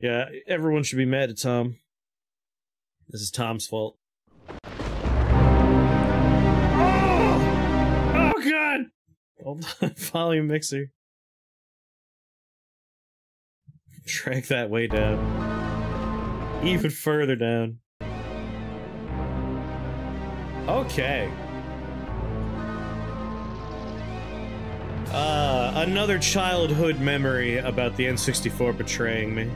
Yeah, everyone should be mad at Tom. This is Tom's fault. Oh, oh God! Hold on, volume mixer. Drag that way down. Even further down. Okay. Uh, another childhood memory about the N64 betraying me.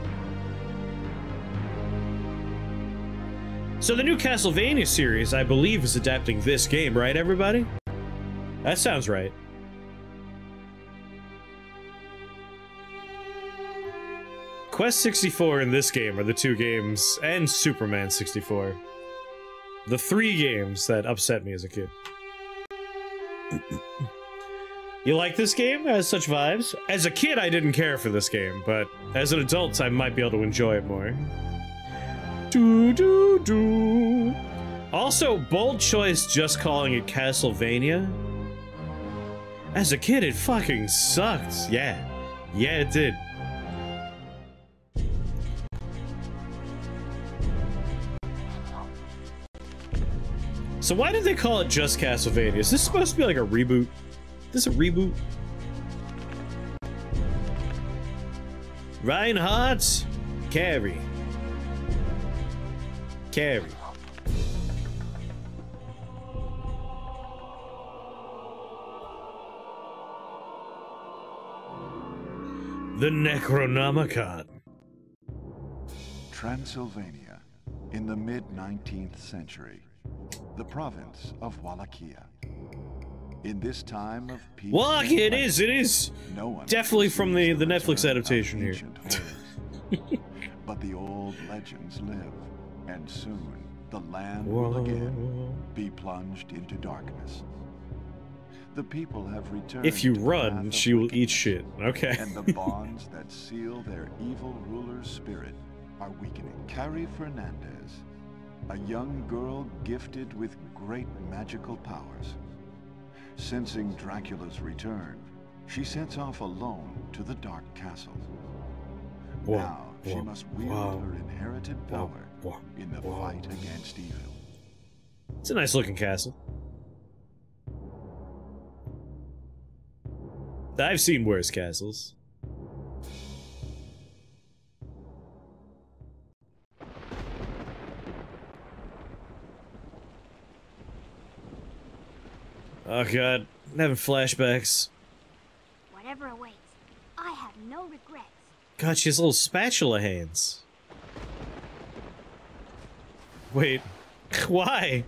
So the new Castlevania series, I believe, is adapting this game, right, everybody? That sounds right. Quest 64 and this game are the two games, and Superman 64. The three games that upset me as a kid. you like this game? It has such vibes? As a kid, I didn't care for this game, but as an adult, I might be able to enjoy it more. Do do do. Also, bold choice just calling it Castlevania. As a kid, it fucking sucked. Yeah. Yeah, it did. So why did they call it just Castlevania? Is this supposed to be like a reboot? Is this a reboot? Reinhardt, Carrie. Carrie. The Necronomicon. Transylvania, in the mid 19th century, the province of Wallachia. In this time of peace, Wallachia, it is, it is. No one Definitely from the the Netflix adaptation here. but the old legends live, and soon the land will again be plunged into darkness. The people have returned. If you run, she will eat shit. Okay. and the bonds that seal their evil ruler's spirit are weakening. Carrie Fernandez, a young girl gifted with great magical powers. Sensing Dracula's return, she sets off alone to the Dark Castle. Whoa, now she must wield whoa, her inherited power whoa, in the whoa. fight against evil. It's a nice looking castle. I've seen worse castles. Oh god, I'm having flashbacks. Whatever awaits, I have no regrets. God, she has little spatula hands. Wait, why?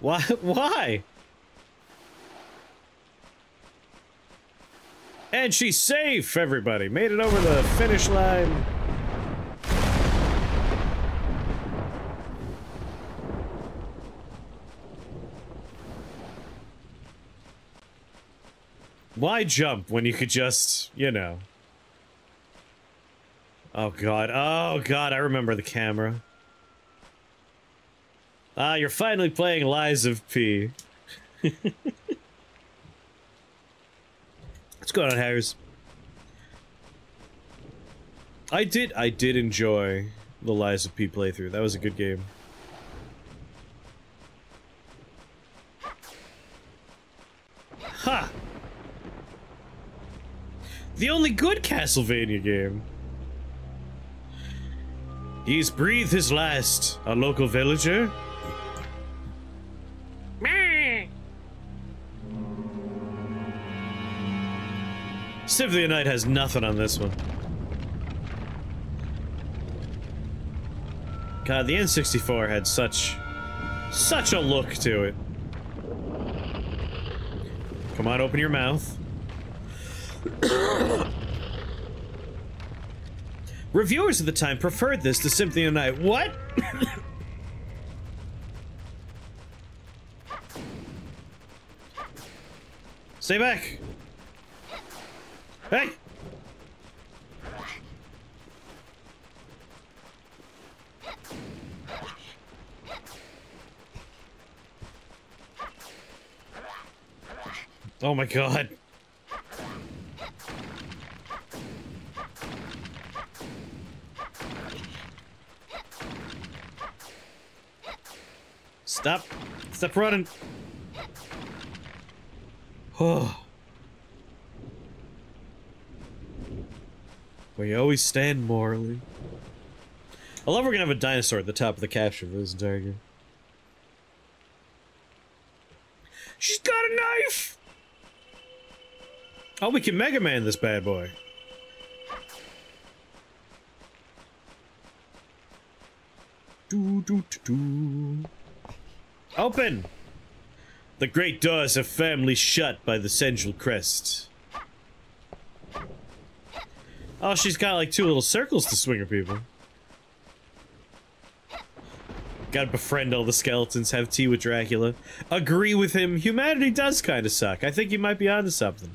Why? Why? And she's safe, everybody. Made it over the finish line. Why jump when you could just, you know. Oh god. Oh god, I remember the camera. Ah, you're finally playing Lies of P. What's going on, Harris? I did I did enjoy the Lies of P playthrough. That was a good game. Ha! The only good Castlevania game. He's breathed his last. A local villager? Symphony of the Night has nothing on this one. God, the N64 had such... such a look to it. Come on, open your mouth. Reviewers at the time preferred this to Symphony of the Night. What? Stay back. Hey! Oh my god. Stop. Stop running. Oh. We always stand morally. I love we're gonna have a dinosaur at the top of the caption for this entire game. She's got a knife! Oh, we can Mega Man this bad boy. Do, do, do, do. Open! The great doors are firmly shut by the central crest. Oh, she's got like two little circles to swing her people. Gotta befriend all the skeletons, have tea with Dracula. Agree with him, humanity does kind of suck. I think you might be onto something.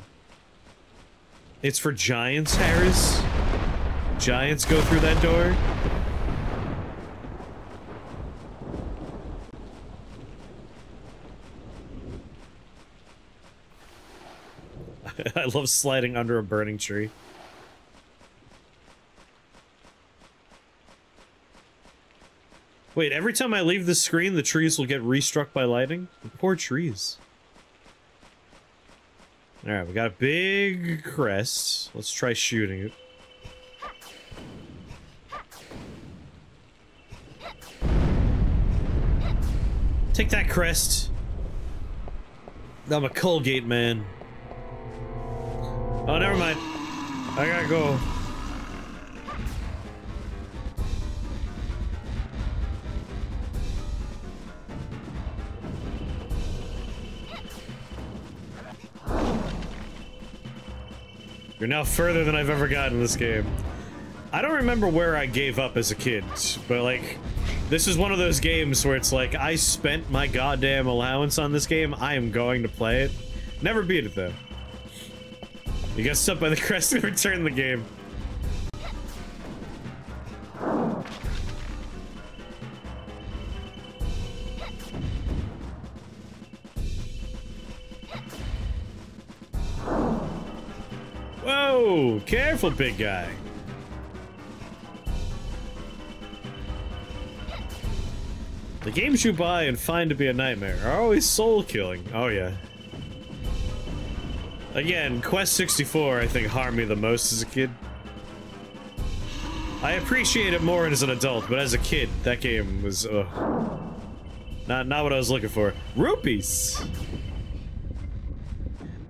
It's for giants, Harris? Giants go through that door? I love sliding under a burning tree. Wait, every time I leave the screen, the trees will get restruck by lightning? The poor trees. Alright, we got a big crest. Let's try shooting it. Take that crest. I'm a Colgate man. Oh, never mind. I gotta go. You're now further than I've ever gotten in this game. I don't remember where I gave up as a kid, but like, this is one of those games where it's like, I spent my goddamn allowance on this game, I am going to play it. Never beat it though. You got stuck by the crest and return the game. Whoa! Careful, big guy. The games you buy and find to be a nightmare are always soul-killing. Oh yeah. Again, Quest 64 I think harmed me the most as a kid. I appreciate it more as an adult, but as a kid, that game was, uh, not, not what I was looking for. Rupees!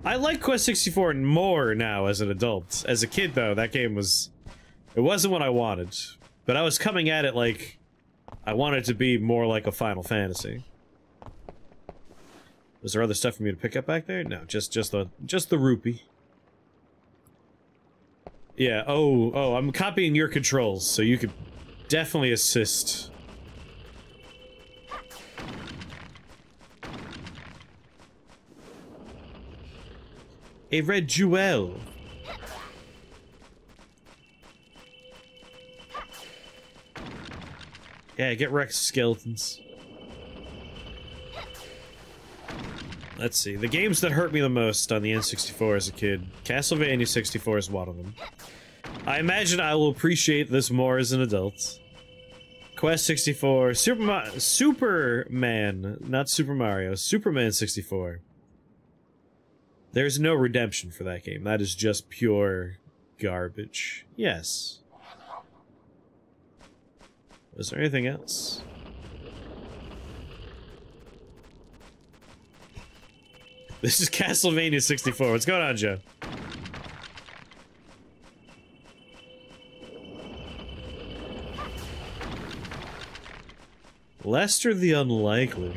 I like Quest 64 more now as an adult. As a kid, though, that game was... It wasn't what I wanted. But I was coming at it like... I wanted to be more like a Final Fantasy. Was there other stuff for me to pick up back there? No, just just the just the rupee. Yeah, oh, oh, I'm copying your controls, so you could definitely assist. A red jewel. Yeah, get Rex skeletons. Let's see. The games that hurt me the most on the N64 as a kid, Castlevania 64 is one of them. I imagine I will appreciate this more as an adult. Quest 64, Super Superman, not Super Mario, Superman 64. There's no redemption for that game. That is just pure garbage. Yes. Was there anything else? This is Castlevania 64. What's going on, Joe? Lester the Unlikely.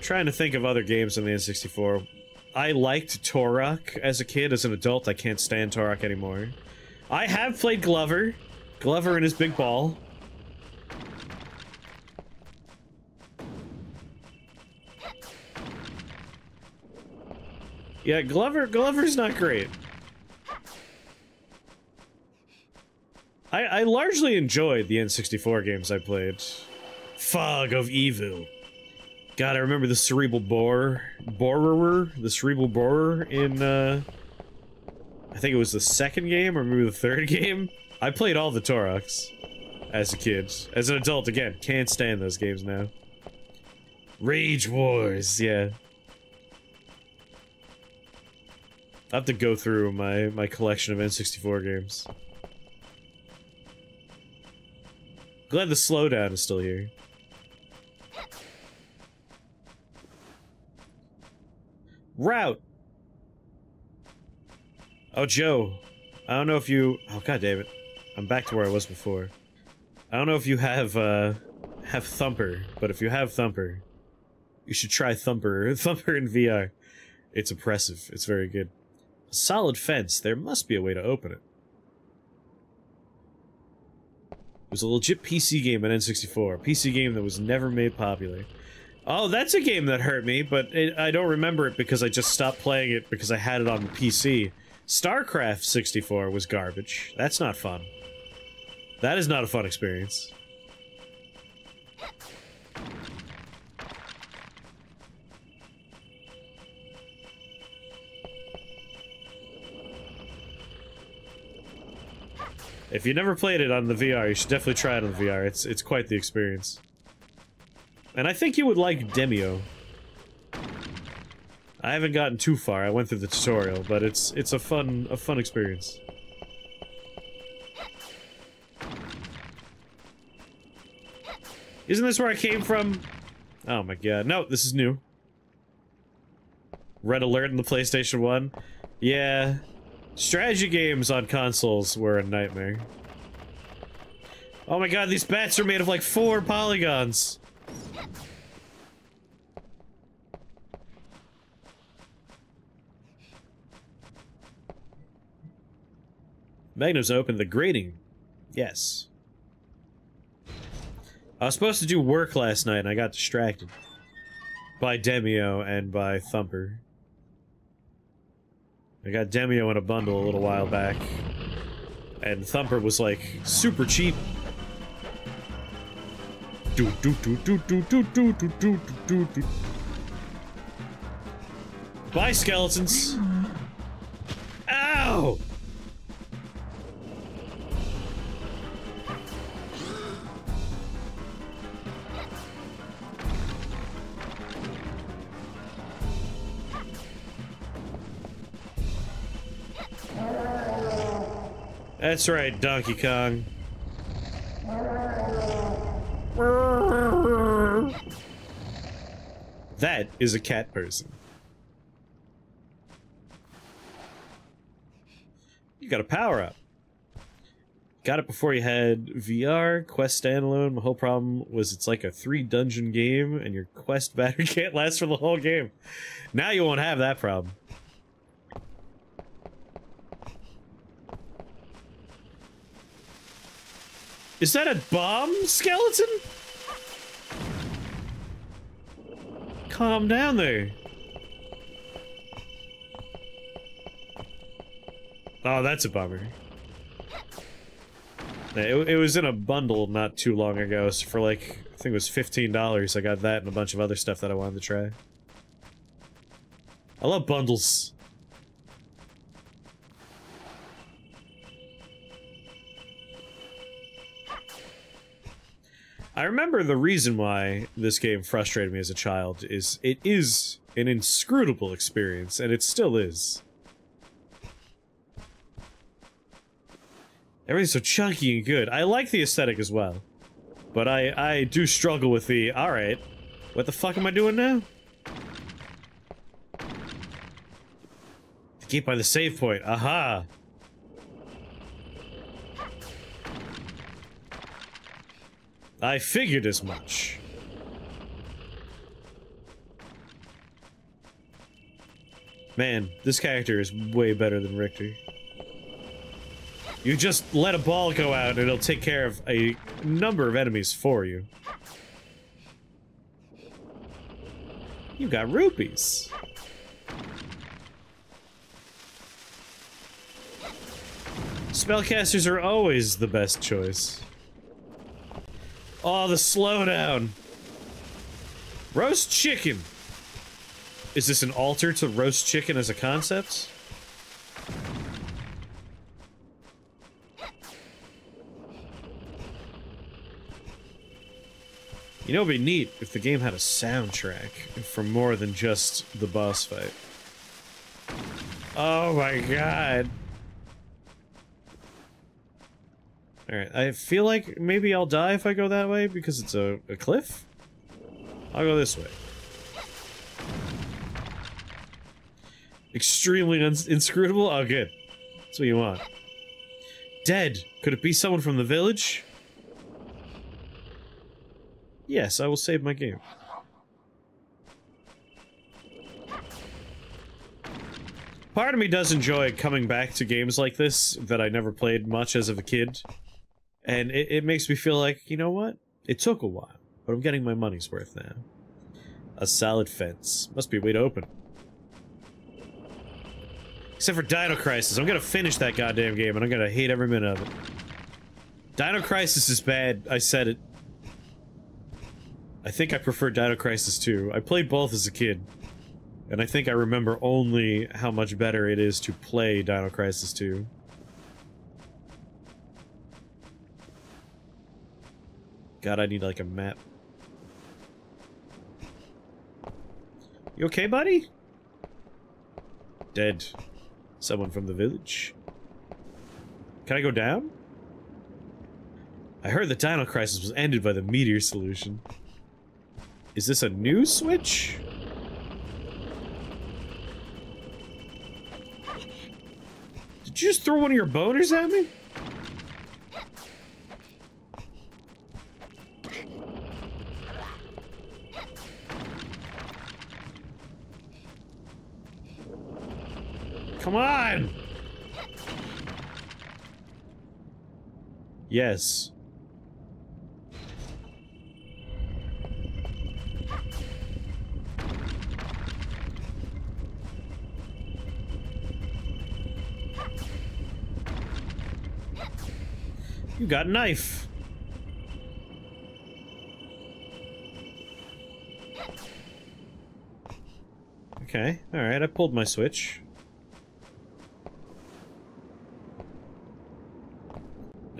Trying to think of other games on the N64. I liked Turok as a kid. As an adult, I can't stand Turok anymore. I have played Glover. Glover and his big ball. Yeah, Glover Glover's not great. I, I largely enjoyed the N64 games I played. Fog of Evil. God, I remember the Cerebral Borer, Borer, the Cerebral Borer in, uh, I think it was the second game or maybe the third game. I played all the Turoks as a kid. As an adult, again, can't stand those games now. Rage Wars, yeah. I have to go through my, my collection of N64 games. Glad the slowdown is still here. Route! Oh, Joe. I don't know if you... Oh, god damn it. I'm back to where I was before. I don't know if you have, uh, have Thumper, but if you have Thumper, you should try Thumper. Thumper in VR. It's impressive. It's very good. A solid fence. There must be a way to open it. It was a legit PC game on N64. A PC game that was never made popular. Oh, that's a game that hurt me, but it, I don't remember it because I just stopped playing it because I had it on the PC. StarCraft 64 was garbage. That's not fun. That is not a fun experience. If you never played it on the VR, you should definitely try it on the VR. It's it's quite the experience. And I think you would like Demeo. I haven't gotten too far. I went through the tutorial, but it's it's a fun a fun experience. Isn't this where I came from? Oh my god. No, this is new. Red alert in the PlayStation 1. Yeah. Strategy games on consoles were a nightmare. Oh my god, these bats are made of like four polygons. Magnum's open the grating. Yes. I was supposed to do work last night and I got distracted. By Demeo and by Thumper. I got Demeo in a bundle a little while back. And Thumper was like super cheap. Do do do do do do do do do do do. Bye, skeletons. That's right, Donkey Kong. That is a cat person. You got a power up. Got it before you had VR, Quest Standalone. My whole problem was it's like a three dungeon game and your Quest battery can't last for the whole game. Now you won't have that problem. Is that a bomb skeleton? Calm down there. Oh, that's a bummer. It, it was in a bundle not too long ago, so for like, I think it was $15, I got that and a bunch of other stuff that I wanted to try. I love bundles. I remember the reason why this game frustrated me as a child is it is an inscrutable experience, and it still is. Everything's so chunky and good. I like the aesthetic as well. But I, I do struggle with the, alright, what the fuck am I doing now? Keep by the save point, aha! I figured as much. Man, this character is way better than Richter. You just let a ball go out and it'll take care of a number of enemies for you. You got rupees. Spellcasters are always the best choice. Oh, the slowdown. Roast chicken. Is this an alter to roast chicken as a concept? You know, it'd be neat if the game had a soundtrack for more than just the boss fight. Oh my god. Alright, I feel like maybe I'll die if I go that way because it's a, a cliff? I'll go this way. Extremely inscrutable? Oh, good. That's what you want. Dead. Could it be someone from the village? Yes, I will save my game. Part of me does enjoy coming back to games like this that I never played much as of a kid. And it, it makes me feel like, you know what? It took a while, but I'm getting my money's worth now. A solid fence. Must be a way to open. Except for Dino Crisis. I'm gonna finish that goddamn game, and I'm gonna hate every minute of it. Dino Crisis is bad. I said it. I think I prefer Dino Crisis 2. I played both as a kid. And I think I remember only how much better it is to play Dino Crisis 2. God, I need like a map. You okay, buddy? Dead. Someone from the village. Can I go down? I heard the Dino Crisis was ended by the meteor solution. Is this a new switch? Did you just throw one of your boners at me? Come on! Yes. You got a knife. Okay, alright, I pulled my switch.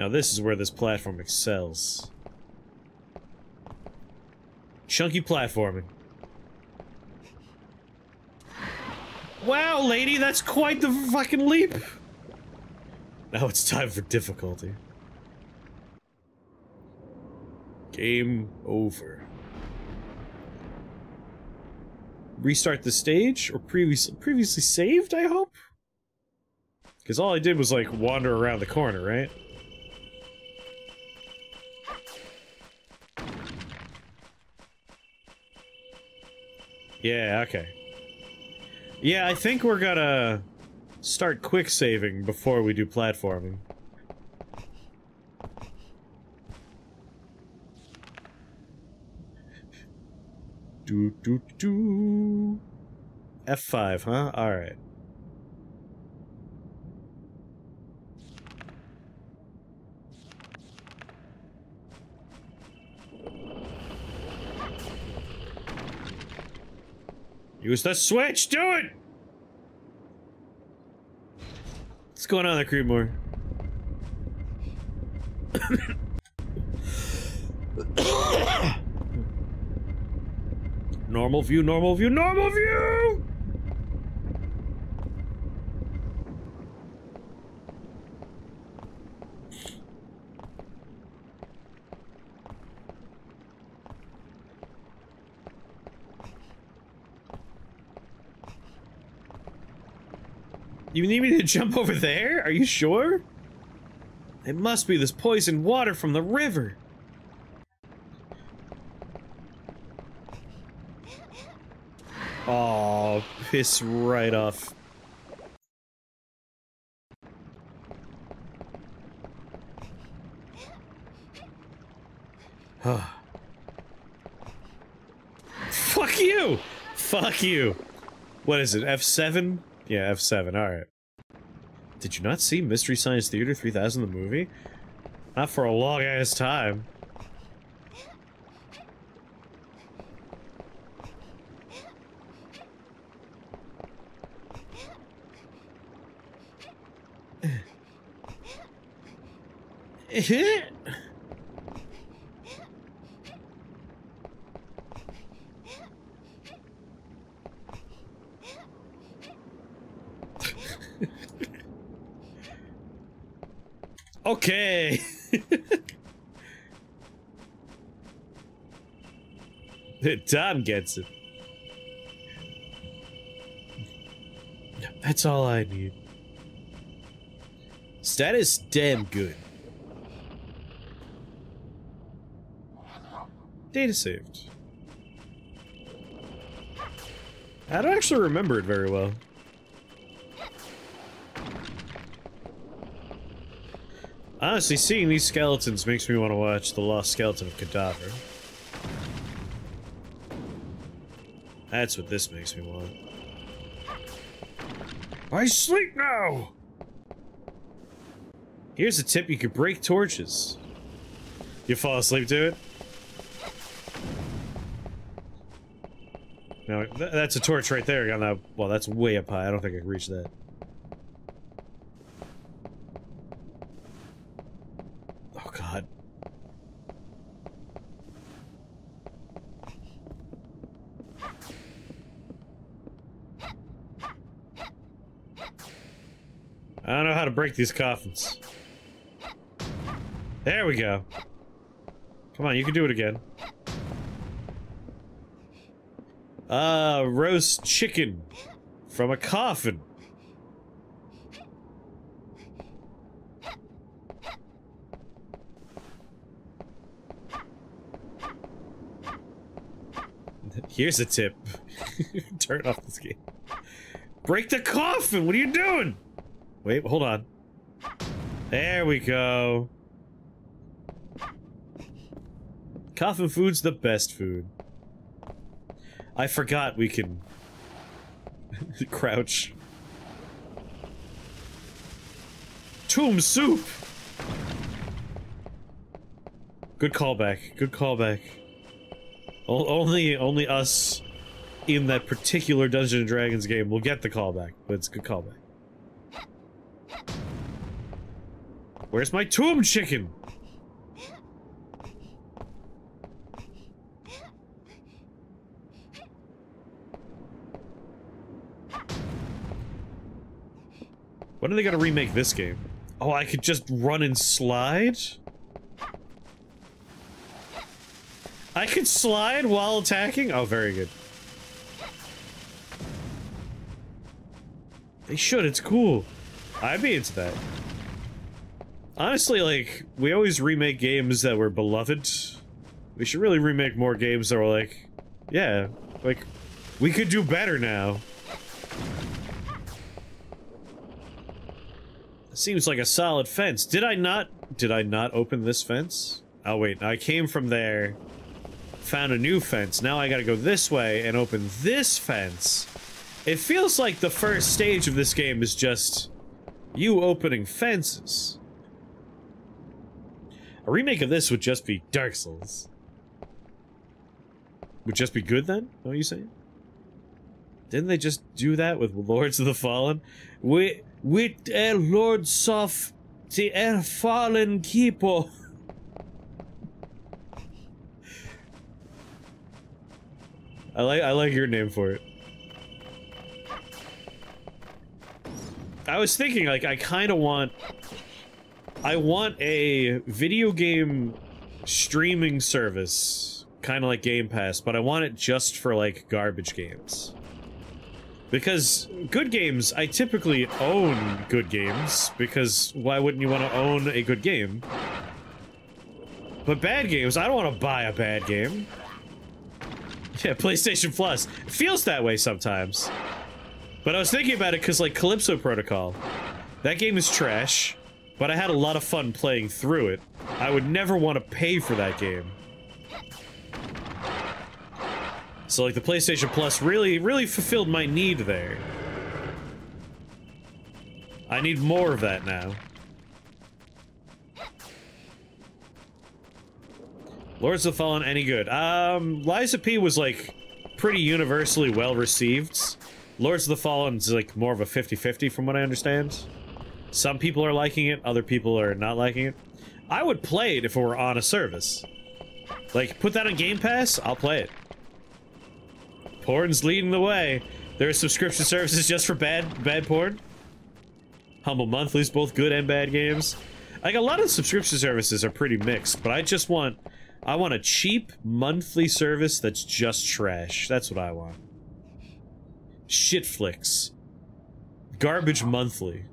Now this is where this platform excels. Chunky platforming. Wow, lady, that's quite the fucking leap! Now it's time for difficulty. Game over. Restart the stage? Or previously previously saved, I hope? Because all I did was, like, wander around the corner, right? Yeah, okay. Yeah, I think we're gonna start quick saving before we do platforming. Do do do. F5, huh? Alright. Use the switch! Do it! What's going on there, Creedmoor? normal view, normal view, normal view! You need me to jump over there? Are you sure? It must be this poisoned water from the river. Oh, piss right off. Fuck you! Fuck you! What is it, F7? Yeah, F7, alright. Did you not see Mystery Science Theater 3000 the movie? Not for a long ass time. Okay. Tom gets it. That's all I need. Status damn good. Data saved. I don't actually remember it very well. Honestly, seeing these skeletons makes me want to watch The Lost Skeleton of Cadavra. That's what this makes me want. I sleep now! Here's a tip, you could break torches. You fall asleep to it? No, th that's a torch right there well, that's way up high, I don't think I can reach that. Oh god. I don't know how to break these coffins. There we go. Come on, you can do it again. Uh, roast chicken from a coffin. Here's a tip. Turn off this game. Break the coffin! What are you doing? Wait, hold on. There we go. Coffin food's the best food. I forgot we can crouch. Tomb soup! Good callback. Good callback. O only, only us in that particular Dungeons and Dragons game will get the callback, but it's a good callback. Where's my tomb chicken? When are they gonna remake this game? Oh, I could just run and slide? I could slide while attacking? Oh, very good. They should, it's cool. I'd be into that. Honestly, like, we always remake games that were beloved. We should really remake more games that were like, yeah, like, we could do better now. Seems like a solid fence. Did I not- did I not open this fence? Oh wait, I came from there, found a new fence. Now I gotta go this way and open this fence. It feels like the first stage of this game is just you opening fences. A remake of this would just be Dark Souls. Would just be good then? What are you saying? Didn't they just do that with Lords of the Fallen? With with El Lords of the El Fallen people. I like I like your name for it. I was thinking like I kind of want I want a video game streaming service kind of like Game Pass, but I want it just for like garbage games. Because good games, I typically own good games, because why wouldn't you want to own a good game? But bad games, I don't want to buy a bad game. Yeah, PlayStation Plus. Feels that way sometimes. But I was thinking about it because, like, Callisto Protocol. That game is trash, but I had a lot of fun playing through it. I would never want to pay for that game. So, like, the PlayStation Plus really, really fulfilled my need there. I need more of that now. Lords of the Fallen, any good? Um, of P was, like, pretty universally well received. Lords of the Fallen is, like, more of a 50-50 from what I understand. Some people are liking it, other people are not liking it. I would play it if it were on a service. Like, put that on Game Pass, I'll play it. Porn's leading the way. There are subscription services just for bad, bad porn. Humble Monthly's both good and bad games. Like a lot of subscription services are pretty mixed, but I just want I want a cheap monthly service that's just trash. That's what I want. Shit flicks. Garbage monthly.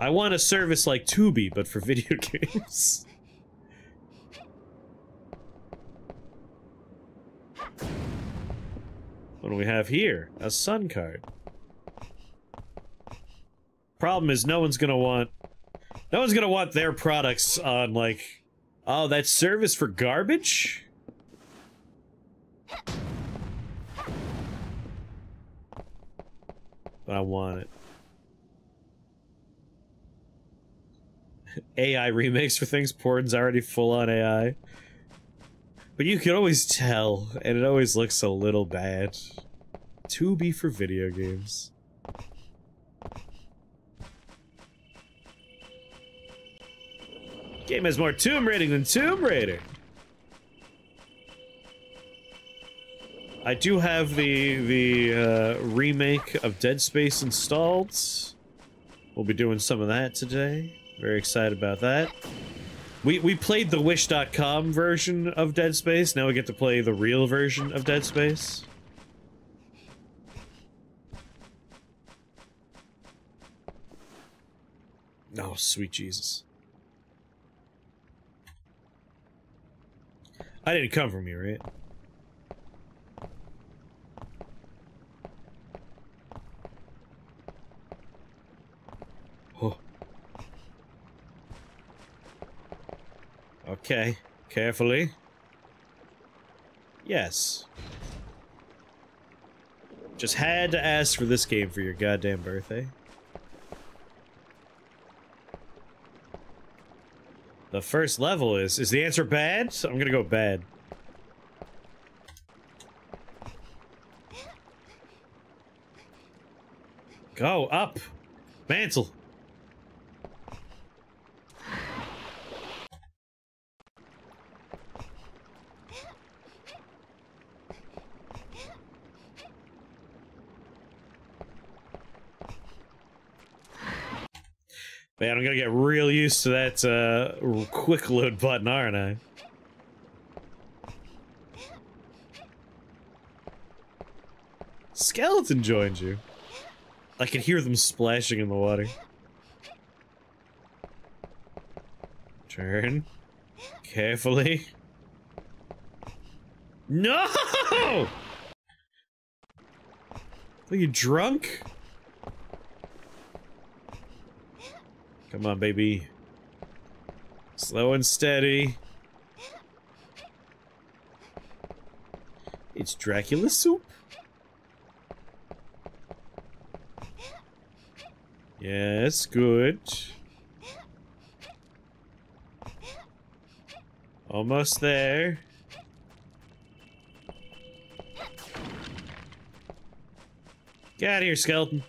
I want a service like Tubi, but for video games. what do we have here? A sun card. Problem is, no one's gonna want... No one's gonna want their products on, like... Oh, that service for garbage? But I want it. AI remakes for things, porn's already full on AI. But you can always tell, and it always looks a little bad. To be for video games. Game has more Tomb rating than Tomb Raider. I do have the the uh, remake of Dead Space installed. We'll be doing some of that today. Very excited about that. We we played the Wish.com version of Dead Space. Now we get to play the real version of Dead Space. Oh, sweet Jesus. I didn't come from you, right? Okay, carefully. Yes. Just had to ask for this game for your goddamn birthday. The first level is... Is the answer bad? So I'm gonna go bad. Go, up! Mantle! Man, I'm gonna get real used to that uh, quick load button, aren't I? Skeleton joined you. I can hear them splashing in the water. Turn. Carefully. No! Are you drunk? Come on, baby. Slow and steady. It's Dracula soup? Yes, good. Almost there. Get out of here, skeleton.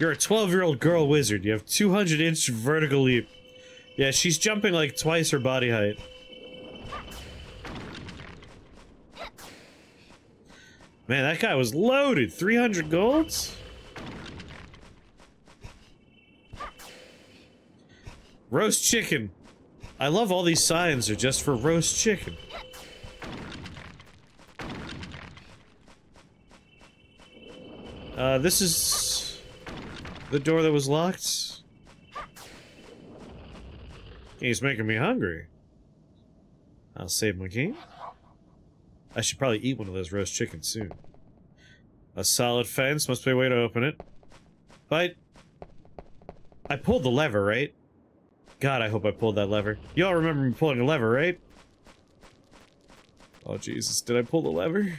You're a 12-year-old girl wizard. You have 200-inch vertical leap. Yeah, she's jumping like twice her body height. Man, that guy was loaded. 300 golds? Roast chicken. I love all these signs are just for roast chicken. Uh, this is the door that was locked? He's making me hungry. I'll save my game. I should probably eat one of those roast chickens soon. A solid fence must be a way to open it. But I pulled the lever, right? God, I hope I pulled that lever. Y'all remember me pulling a lever, right? Oh, Jesus. Did I pull the lever?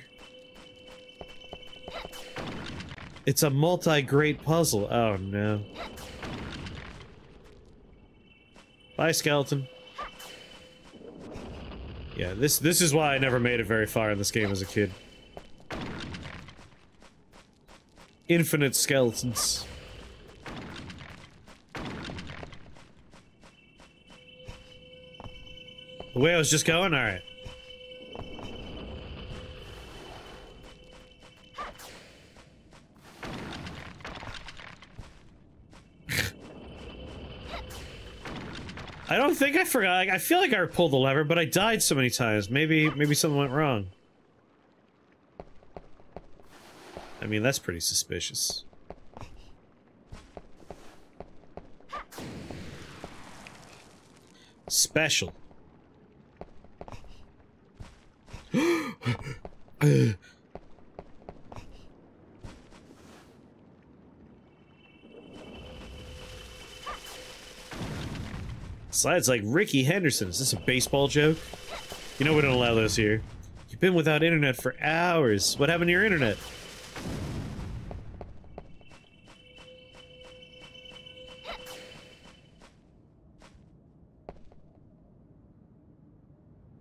It's a multi-great puzzle. Oh, no. Bye, skeleton. Yeah, this this is why I never made it very far in this game as a kid. Infinite skeletons. The way I was just going? Alright. I don't think I forgot. I feel like I pulled the lever, but I died so many times. Maybe, maybe something went wrong. I mean, that's pretty suspicious. Special. Slides like Rickey Henderson. Is this a baseball joke? You know we don't allow those here. You've been without internet for hours. What happened to your internet?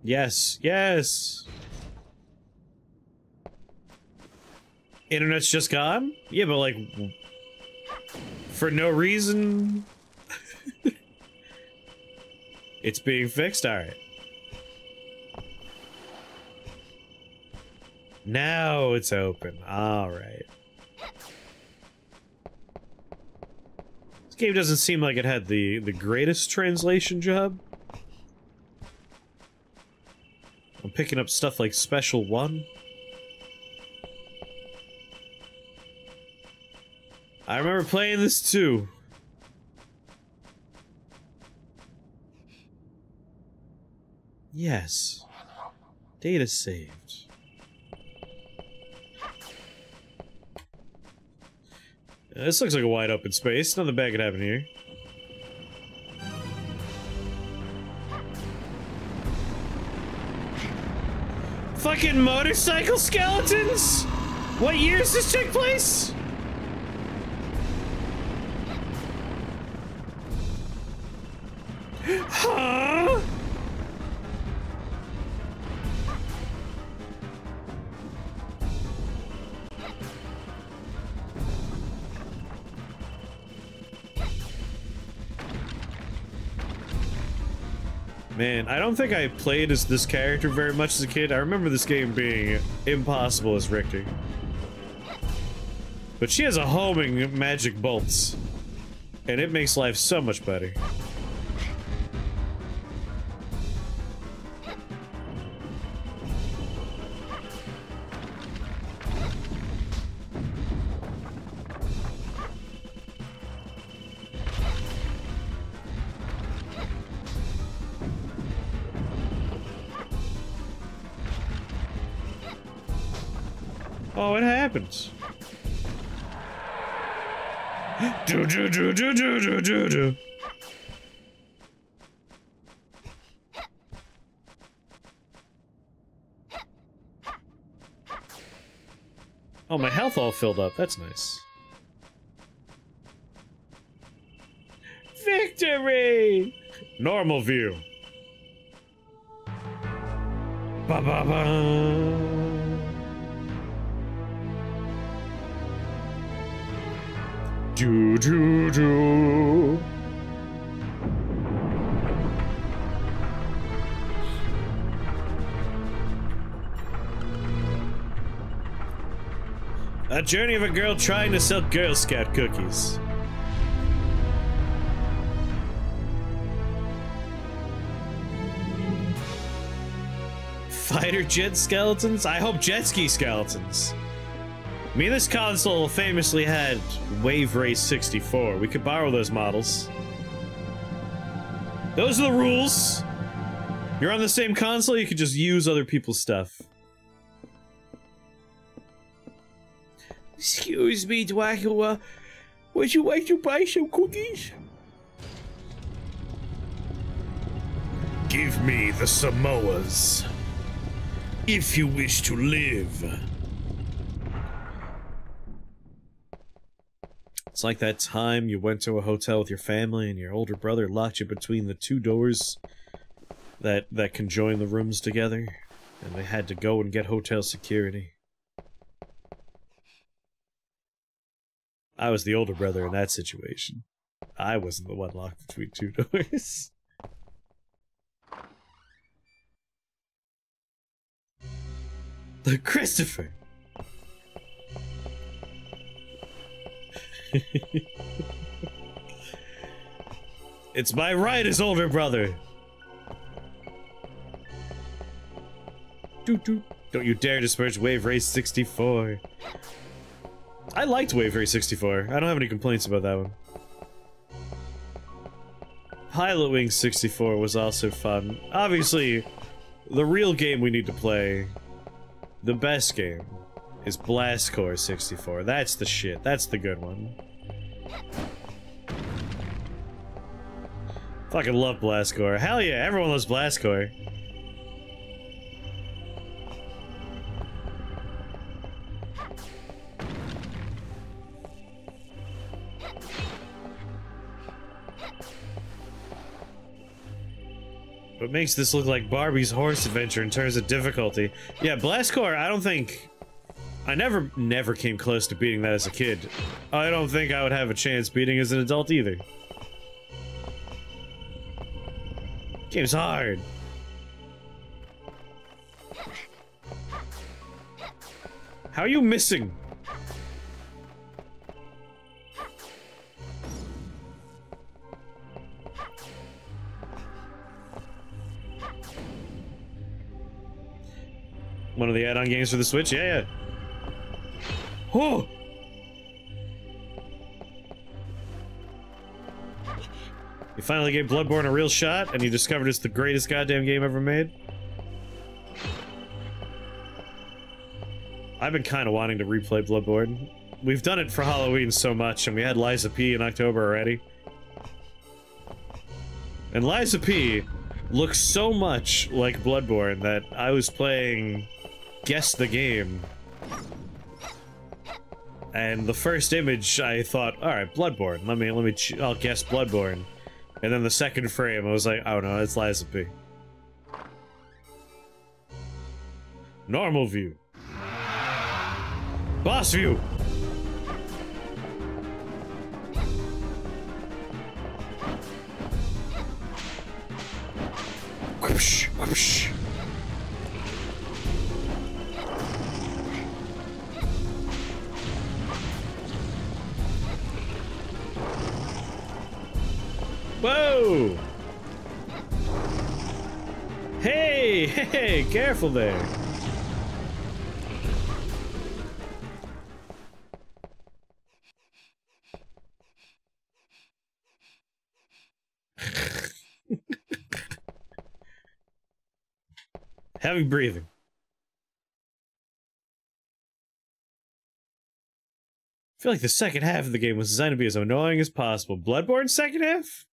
Yes, yes. Internet's just gone? Yeah, but like, for no reason? it's being fixed? Alright. Now it's open. Alright. This game doesn't seem like it had the, the greatest translation job. I'm picking up stuff like Special 1. I remember playing this too. Yes. Data saved. This looks like a wide open space. Nothing bad could happen here. Fucking motorcycle skeletons? What year does this take place? Huh? Man, I don't think I played as this character very much as a kid. I remember this game being impossible as Richter. But she has a homing magic bolts. And it makes life so much better. Oh, my health all filled up. That's nice. Victory! Normal view. Ba ba ba. Do do do. A journey of a girl trying to sell Girl Scout cookies. Fighter jet skeletons? I hope jet ski skeletons. I mean, this console famously had Wave Race 64. We could borrow those models. Those are the rules. You're on the same console, you could just use other people's stuff. Excuse me, Dracula. Would you like to buy some cookies? Give me the Samoas. If you wish to live. It's like that time you went to a hotel with your family and your older brother locked you between the two doors that that conjoin the rooms together, and they had to go and get hotel security. I was the older brother in that situation. I wasn't the one locked between two doors. the Christopher! It's my right as older brother. Doot doot. Don't you dare disparage Wave Race 64. I liked Wave Race 64. I don't have any complaints about that one. Pilot Wing 64 was also fun. Obviously, the real game we need to play, the best game, is Blast Corps 64. That's the shit. That's the good one. Fucking love Blast Corps. Hell yeah, everyone loves Blast Corps. Makes this look like Barbie's horse adventure in terms of difficulty? Yeah, Blast Corps, I don't think... I never, never came close to beating that as a kid. I don't think I would have a chance beating as an adult either. Game's hard. How are you missing? One of the add-on games for the Switch? Yeah, yeah. Oh! You finally gave Bloodborne a real shot, and you discovered it's the greatest goddamn game ever made? I've been kind of wanting to replay Bloodborne. We've done it for Halloween so much, and we had of P in October already. And of P looks so much like Bloodborne that I was playing Guess the Game. And the first image, I thought, alright, Bloodborne. Let me, let me, I'll guess Bloodborne. And then the second frame, I was like, oh no, it's of P. Normal view. Boss view! Whoosh, whoosh. Careful there. Heavy breathing. I feel like the second half of the game was designed to be as annoying as possible. Bloodborne second half?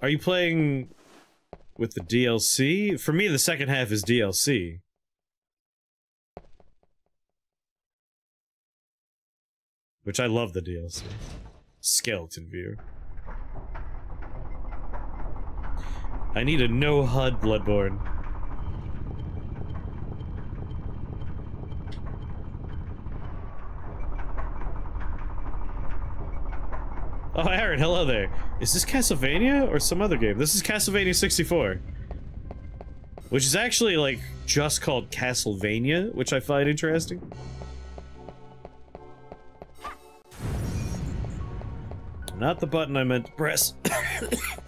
Are you playing with the DLC? For me, the second half is DLC. Which I love the DLC. Skeleton view. I need a no HUD Bloodborne. Oh, Aaron, hello there. Is this Castlevania or some other game? This is Castlevania 64. Which is actually, like, just called Castlevania, which I find interesting. Not the button I meant to press.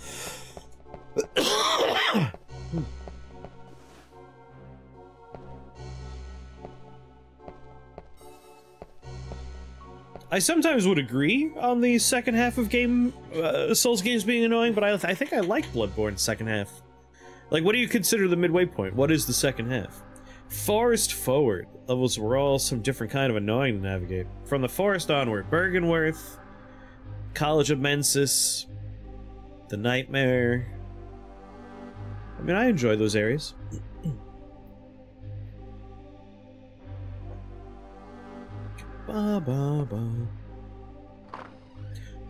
I sometimes would agree on the second half of game uh, Souls games being annoying, but I, I think I like Bloodborne's second half. Like, what do you consider the midway point? What is the second half? Forest forward. Levels were all some different kind of annoying to navigate. From the forest onward, Byrgenwerth, College of Mensis, the Nightmare. I mean, I enjoy those areas. Ba ba ba.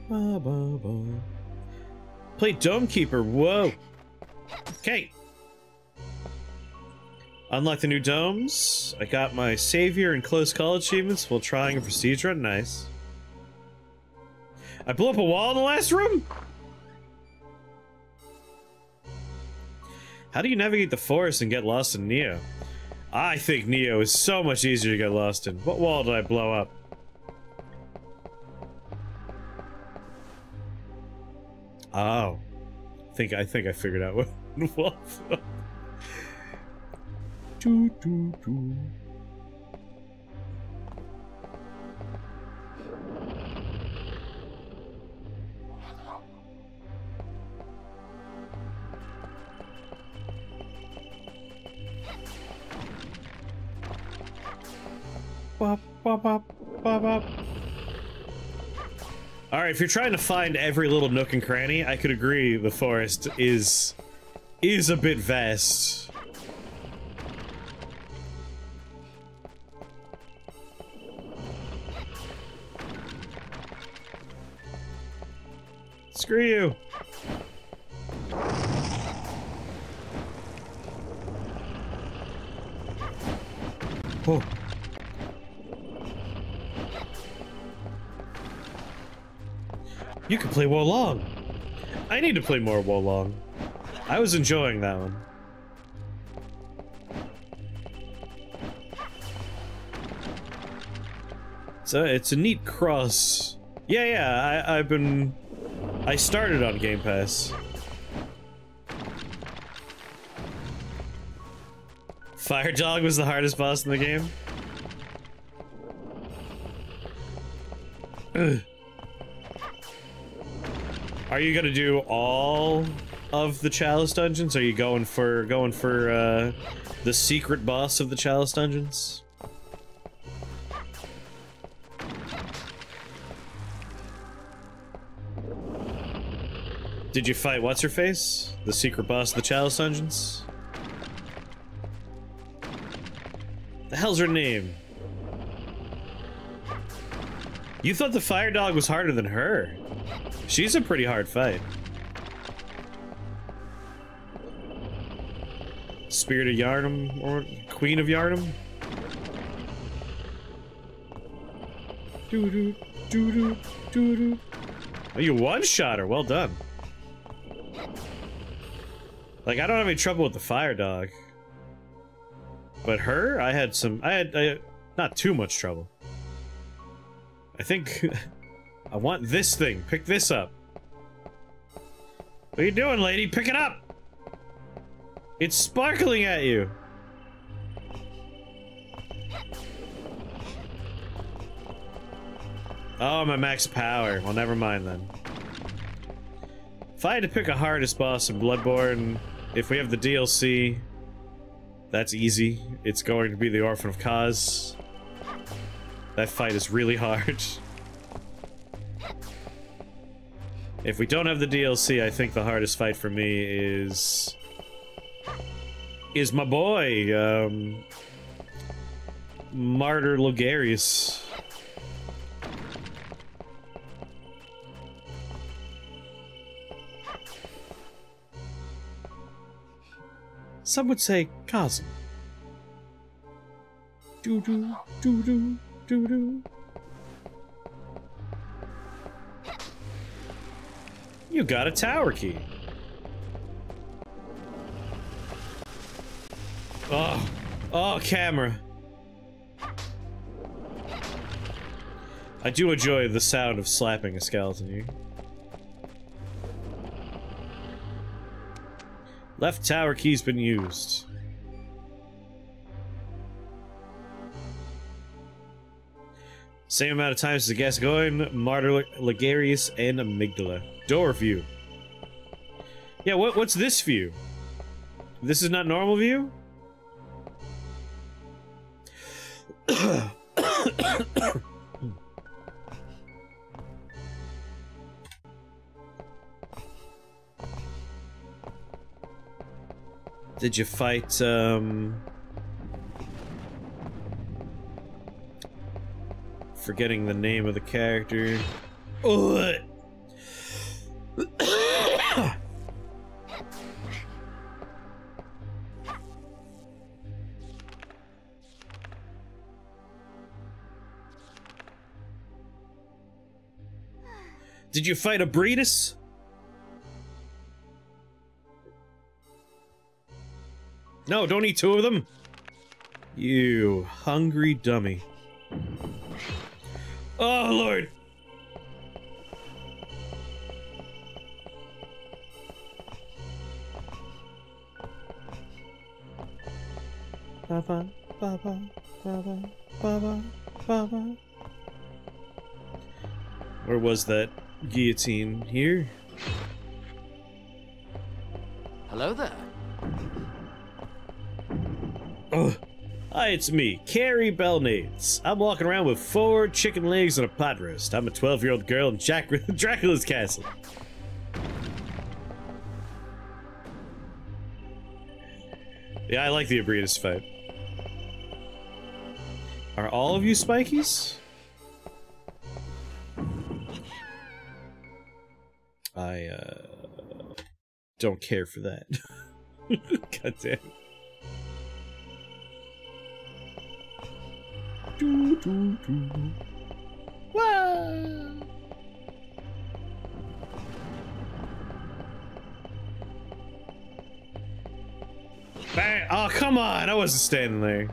Ba ba ba. Play Dome Keeper. Whoa. Okay. Unlock the new domes. I got my Savior and Close Call achievements while trying a run. Nice. I blew up a wall in the last room? How do you navigate the forest and get lost in Nioh? I think Nioh is so much easier to get lost in. What wall did I blow up? Oh. I think I think I figured out what it was. doo, doo, Bop, bop, bop, bop. All right, if you're trying to find every little nook and cranny, I could agree the forest is is a bit vast. Screw you. Oh. You can play Wo Long. I need to play more Wo Long. I was enjoying that one. So it's a neat cross. Yeah, yeah. I, I've been. I started on Game Pass. Fire Dog was the hardest boss in the game. Ugh. Are you gonna do all of the Chalice dungeons? Are you going for going for uh, the secret boss of the Chalice dungeons? Did you fight what's her face? The secret boss of the Chalice dungeons? The hell's her name? You thought the fire dog was harder than her? She's a pretty hard fight. Spirit of Yharnam or Queen of Yharnam? Doo doo doo doo doo doo. Oh, you one shot her. Well done. Like I don't have any trouble with the fire dog, but her, I had some. I had, I had not too much trouble. I think I want this thing. Pick this up. What are you doing, lady? Pick it up! It's sparkling at you! Oh, at max power. Well, never mind then. If I had to pick a hardest boss in Bloodborne, if we have the DLC, that's easy. It's going to be the Orphan of Kos. That fight is really hard. If we don't have the DLC, I think the hardest fight for me is... Is my boy, um... Martyr Logarius. Some would say Kosm. Doo doo doo doo doo doo. You got a tower key. Oh, oh, camera. I do enjoy the sound of slapping a skeleton here. Left tower key's been used. Same amount of times as the Gascoigne, Martyr Logarius, and Amygdala. Door view. Yeah, what what's this view? This is not normal view? Did you fight, um... Forgetting the name of the character. Ugh. Did you fight Ebrietas? No, don't eat two of them. You hungry dummy. Oh, Lord. Baba, baba, baba, baba, baba. Where was that? Guillotine? Here? Hello there. Oh, hi, it's me, Carrie Belnades. I'm walking around with four chicken legs and a pot roast. I'm a 12-year-old girl in Jack Dracula's castle. Yeah, I like the Ebrietas fight. Are all of you Spikies? I, uh, don't care for that. God damn. Do, do, do. Bang! Oh, come on! I wasn't standing there.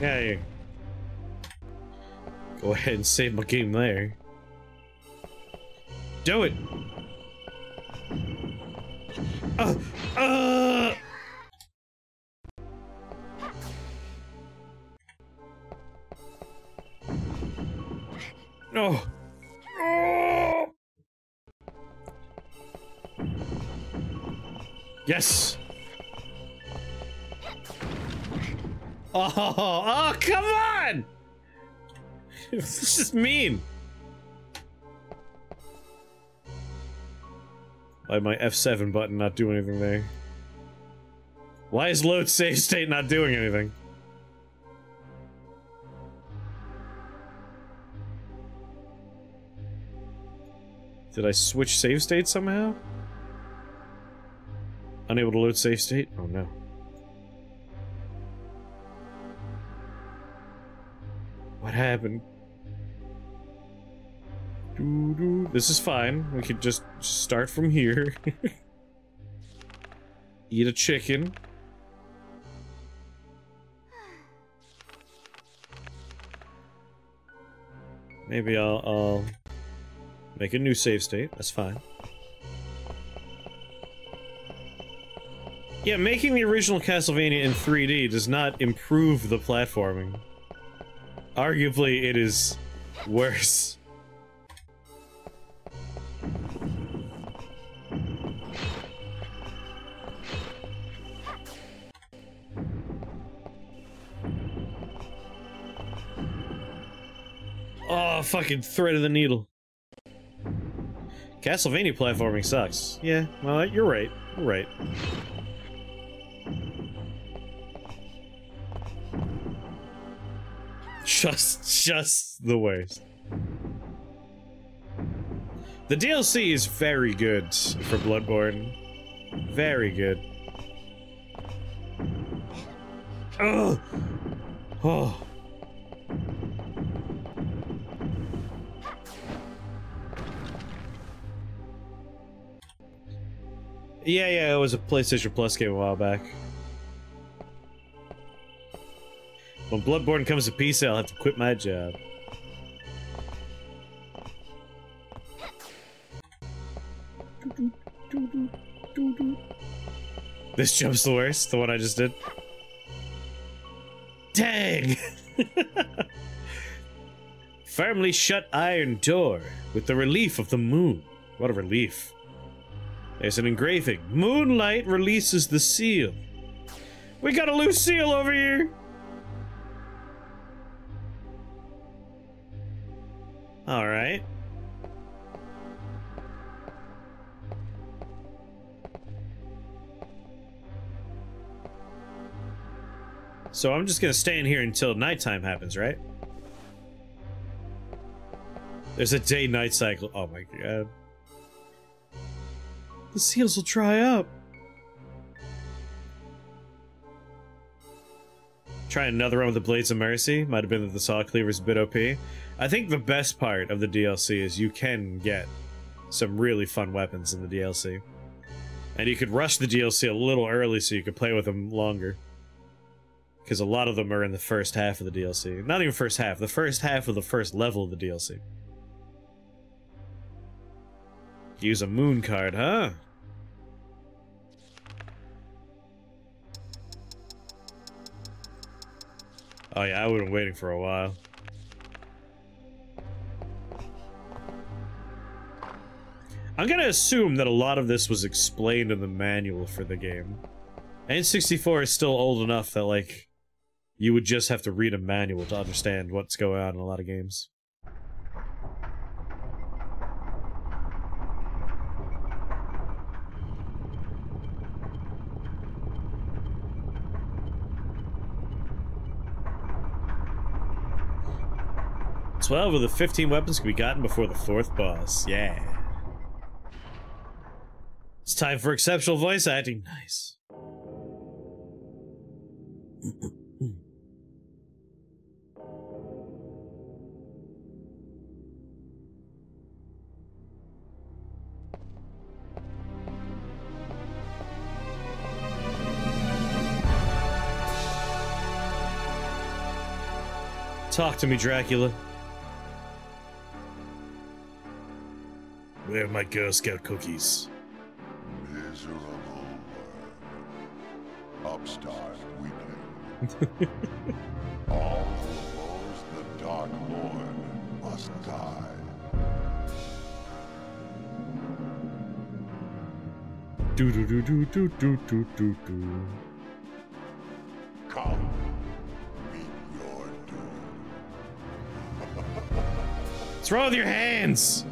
Yeah, Go ahead and save my game there. Do it! Uh, uh! No! Yes! Oh, oh, come on! this is mean. Why my F7 button not do anything there? Why is load save state not doing anything? Did I switch save state somehow? Unable to load save state? Oh no. What happened? This is fine. We could just start from here. Eat a chicken. Maybe I'll, I'll make a new save state. That's fine. Yeah, making the original Castlevania in 3D does not improve the platforming. Arguably, it is worse. Oh, fucking thread of the needle. Castlevania platforming sucks. Yeah, well, you're right. You're right. Just, just the worst. The DLC is very good for Bloodborne. Very good. Oh, oh. Yeah, yeah, it was a PlayStation Plus game a while back. When Bloodborne comes to peace, I'll have to quit my job. This jump's the worst, the one I just did. Dang! Firmly shut iron door with the relief of the moon. What a relief. There's an engraving. Moonlight releases the seal. We got a loose seal over here! So I'm just gonna stay in here until nighttime happens, right? There's a day-night cycle. Oh my god. The seals will dry up. Try another one with the Blades of Mercy. Might have been that the Saw Cleaver's a bit OP. I think the best part of the DLC is you can get some really fun weapons in the DLC. And you could rush the DLC a little early so you could play with them longer. Because a lot of them are in the first half of the DLC. Not even first half, the first half of the first level of the DLC. Use a moon card, huh? Oh yeah, I would have been waiting for a while. I'm gonna assume that a lot of this was explained in the manual for the game. N64 is still old enough that, like, you would just have to read a manual to understand what's going on in a lot of games. Twelve of the fifteen weapons can be gotten before the fourth boss. Yeah. It's time for exceptional voice acting. Nice. Talk to me, Dracula. Where are my Girl Scout cookies? Miserable. Upstart weakling. All who oppose the Dark Lord must die. Do do do do do do do do do. Wrong with your hands?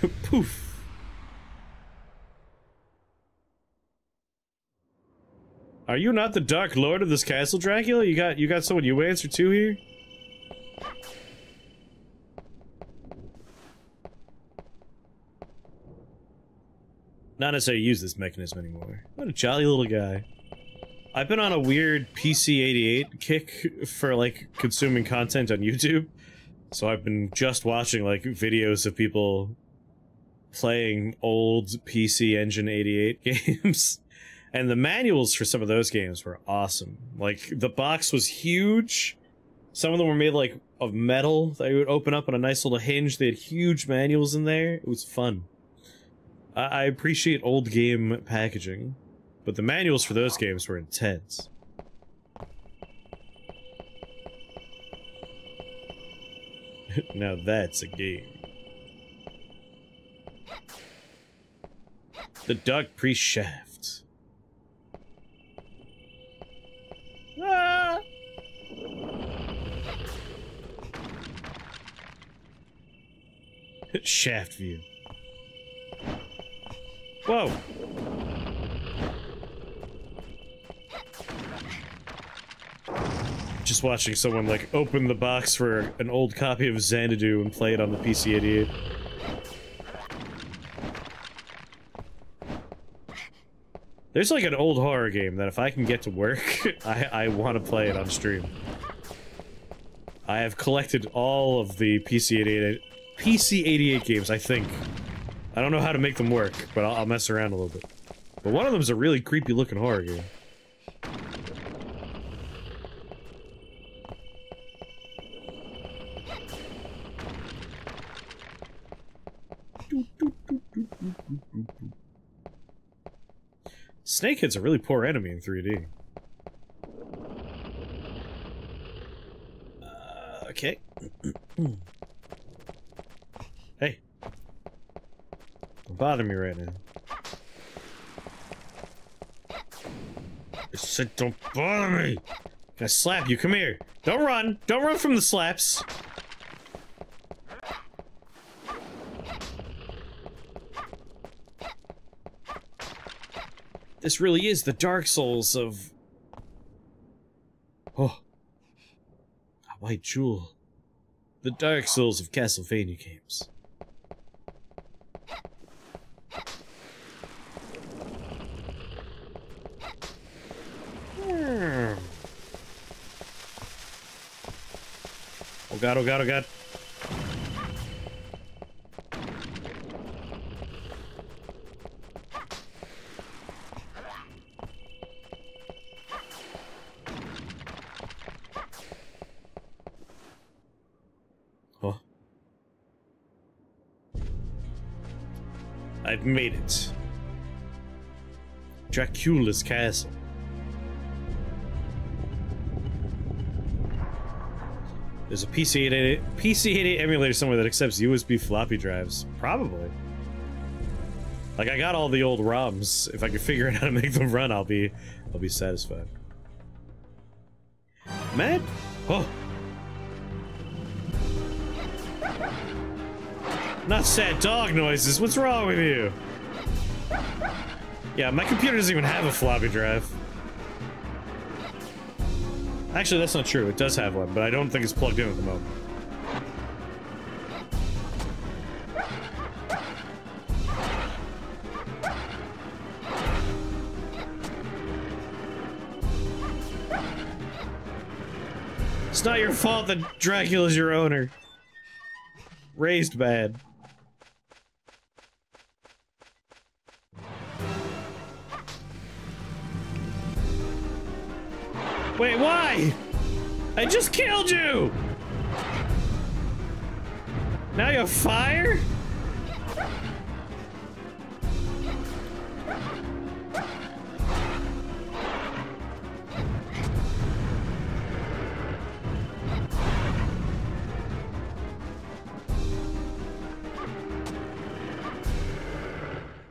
Poof. Are you not the Dark Lord of this castle, Dracula? You got you got someone you answer to here? Not necessarily use this mechanism anymore. What a jolly little guy. I've been on a weird PC88 kick for like consuming content on YouTube. So I've been just watching like videos of people playing old PC Engine 88 games. And the manuals for some of those games were awesome. Like the box was huge. Some of them were made like of metal that you would open up on a nice little hinge. They had huge manuals in there. It was fun. I, I appreciate old game packaging, but the manuals for those games were intense. now that's a game. The Dark Priest Shaft. Ah! Shaft view. Whoa! Just watching someone like open the box for an old copy of Xanadu and play it on the PC-88. There's like an old horror game that if I can get to work, I, I want to play it on stream. I have collected all of the PC-88 PC-88 games, I think. I don't know how to make them work, but I'll, I'll mess around a little bit. But one of them is a really creepy looking horror game. Snakehead's a really poor enemy in 3D. Uh, okay. hey. Don't bother me right now. I said don't bother me! I slap you? Come here. Don't run! Don't run from the slaps! This really is the Dark Souls of... Oh. A white jewel. The Dark Souls of Castlevania games. Hmm. Oh god, oh god, oh god. Made it. Dracula's castle. There's a PC-88 PC-88 emulator somewhere that accepts USB floppy drives. Probably. Like I got all the old ROMs. If I can figure out how to make them run, I'll be I'll be satisfied. Man, oh. Not sad dog noises. What's wrong with you? Yeah, my computer doesn't even have a floppy drive. Actually, that's not true. It does have one, but I don't think it's plugged in at the moment. It's not your fault that Dracula's your owner. Raised bad. Wait, why? I just killed you! Now you have fire?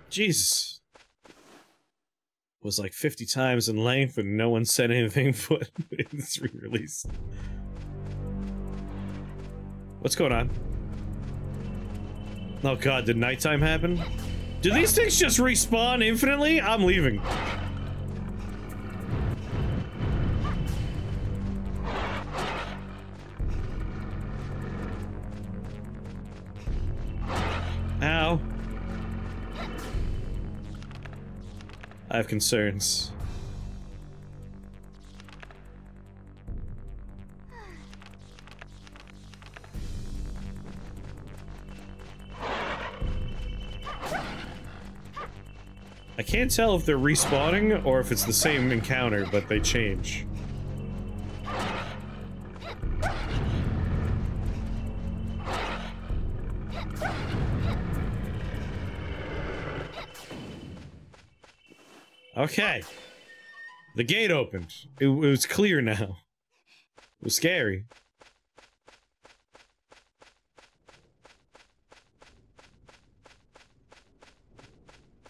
Jesus. Was like 50 times in length and no one said anything but it's re-release. What's going on? Oh god, did nighttime happen? Do these things just respawn infinitely? I'm leaving. Have concerns. I can't tell if they're respawning or if it's the same encounter, but they change. Okay. The gate opened. It, it was clear now. It was scary.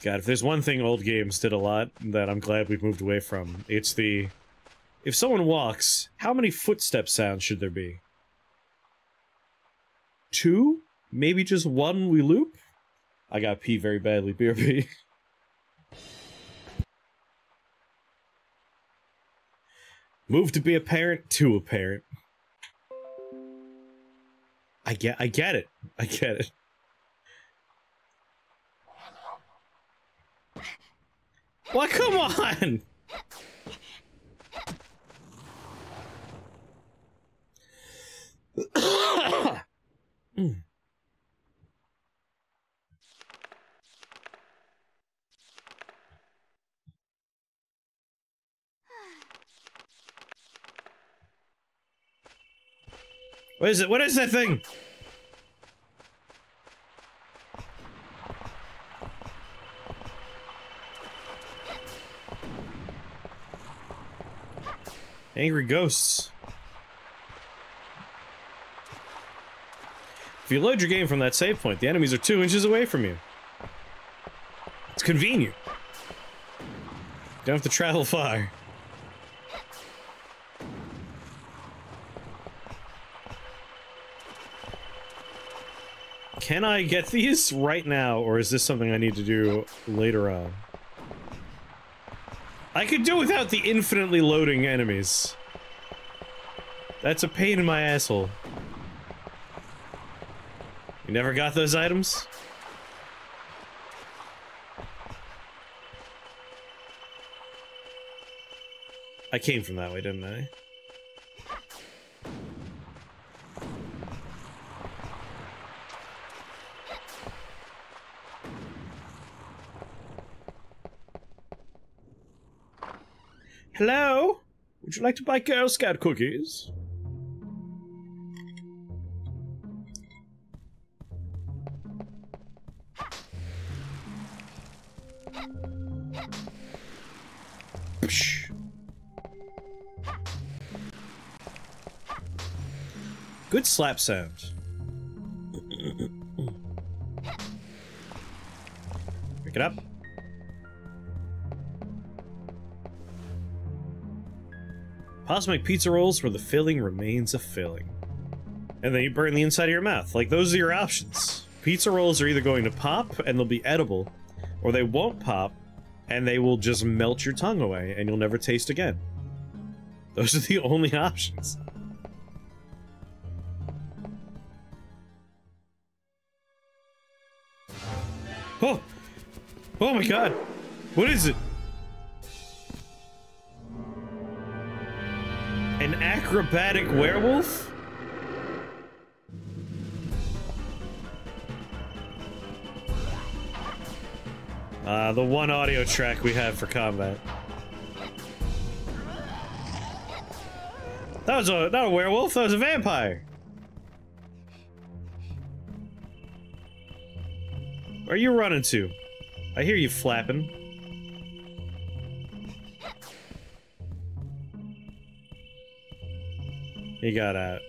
God, if there's one thing old games did a lot that I'm glad we've moved away from, it's the... If someone walks, how many footstep sounds should there be? Two? Maybe just one we loop? I got pee very badly, BRB. Move to be a parent to a parent. I get I get it. I get it. What come on? mm. What is it? What is that thing? Angry ghosts. If you load your game from that save point, the enemies are two inches away from you. It's convenient. Don't have to travel far. Can I get these right now, or is this something I need to do later on? I could do without the infinitely loading enemies. That's a pain in my asshole. You never got those items? I came from that way, didn't I? Hello? Would you like to buy Girl Scout cookies? Good slap sound. Pick it up. Make pizza rolls where the filling remains a filling. And then you burn the inside of your mouth. Like, those are your options. Pizza rolls are either going to pop and they'll be edible, or they won't pop and they will just melt your tongue away and you'll never taste again. Those are the only options. Oh! Oh my god! What is it? An acrobatic werewolf? Uh, the one audio track we have for combat. That was a not a werewolf, that was a vampire. Where are you running to? I hear you flapping. He got out.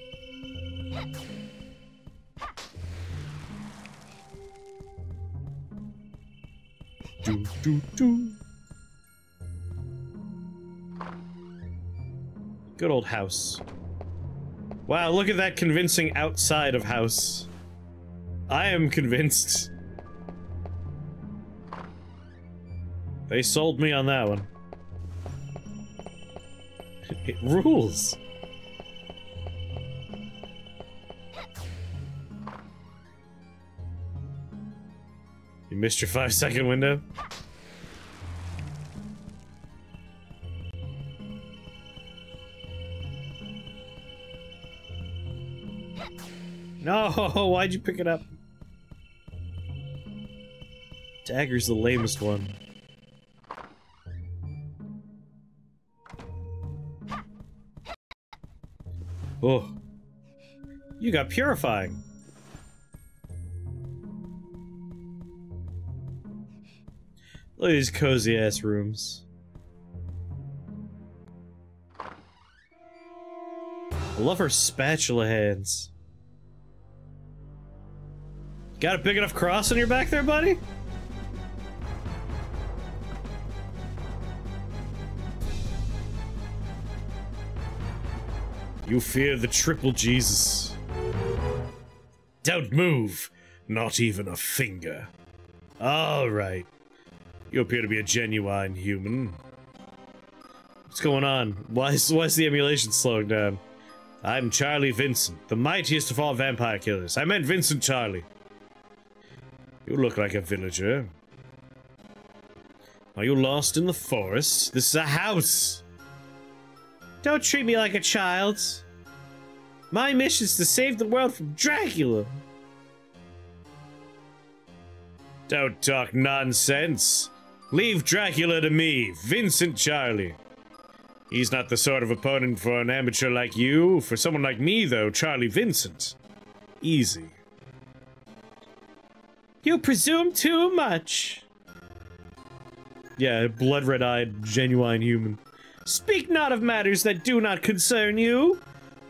Do, do, do. Good old house. Wow, look at that convincing outside of house. I am convinced. They sold me on that one. It rules. You missed your five second window? No, why'd you pick it up? Dagger's the lamest one. Oh. You got purifying. Look at these cozy ass rooms. I love her spatula hands. Got a big enough cross on your back there, buddy? You fear the triple Jesus. Don't move. Not even a finger. Alright. You appear to be a genuine human. What's going on? Why is, why is the emulation slowing down? I'm Charlie Vincent, the mightiest of all vampire killers. I meant Vincent Charlie. You look like a villager. Are you lost in the forest? This is a house. Don't treat me like a child. My mission is to save the world from Dracula. Don't talk nonsense. Leave Dracula to me, Vincent Charlie. He's not the sort of opponent for an amateur like you. For someone like me, though, Charlie Vincent. Easy. You presume too much. Yeah, blood red eyed, genuine human. Speak not of matters that do not concern you.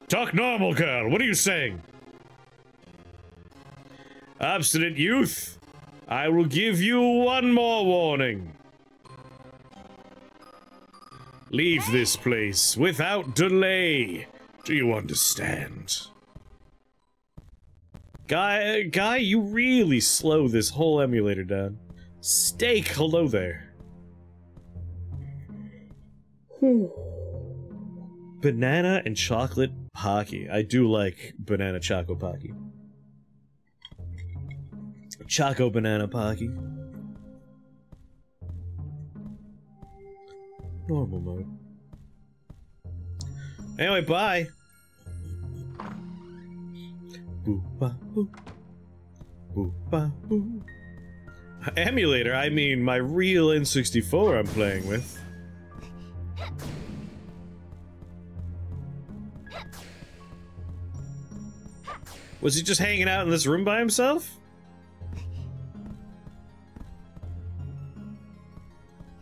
Talk normal, girl. What are you saying? Obstinate youth. I will give you one more warning. Leave this place without delay. Do you understand? Guy, guy, you really slow this whole emulator down. Steak, hello there. Hmm. banana and chocolate pocky. I do like banana choco pocky. Choco banana pocky. Normal mode. Anyway, bye. Emulator, I mean my real N64 I'm playing with. Was he just hanging out in this room by himself?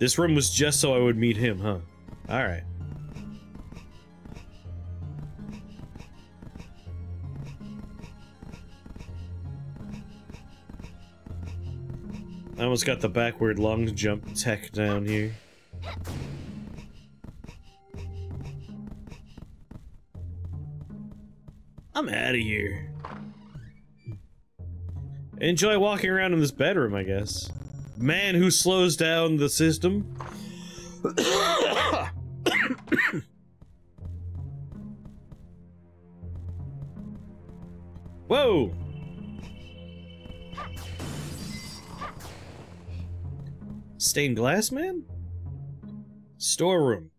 This room was just so I would meet him, huh? Alright. I almost got the backward long jump tech down here. I'm out of here. Enjoy walking around in this bedroom, I guess. Man who slows down the system. Whoa! Stained glass man? Storeroom.